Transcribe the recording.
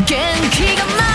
元気がない